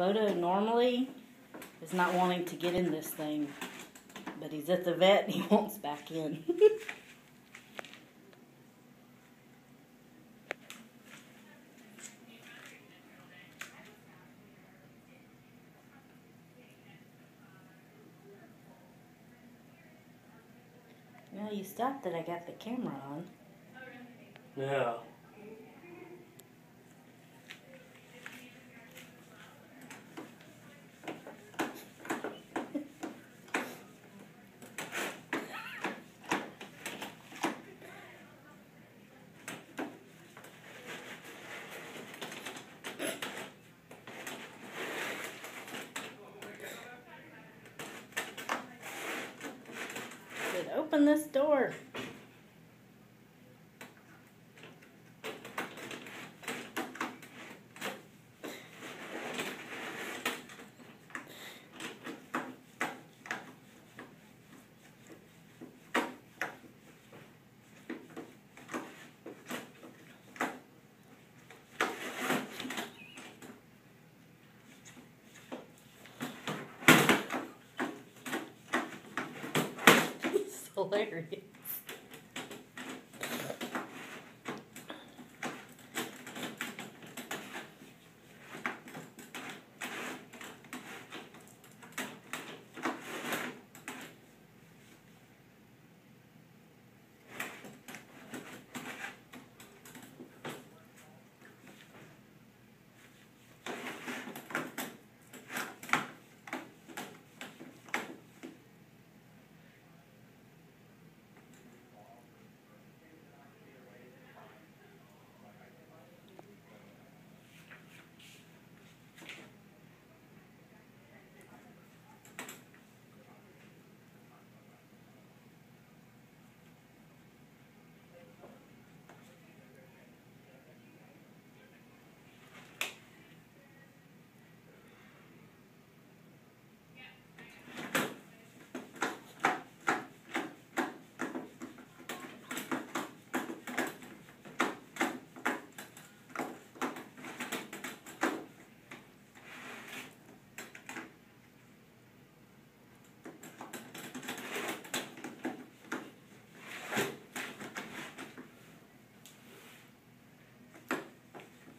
Bodo normally is not wanting to get in this thing, but he's at the vet and he wants back in. Well, you stopped that I got the camera on. Yeah. Open this door. Hilarious.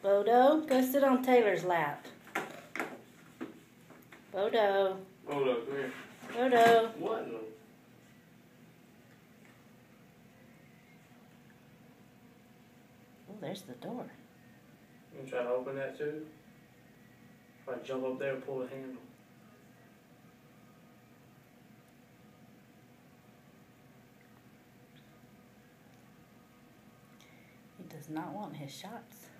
Bodo, go sit on Taylor's lap. Bodo, Hold up, come here. Bodo. What? Oh, there's the door. You try to open that too? If I jump up there and pull the handle. He does not want his shots.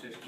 pues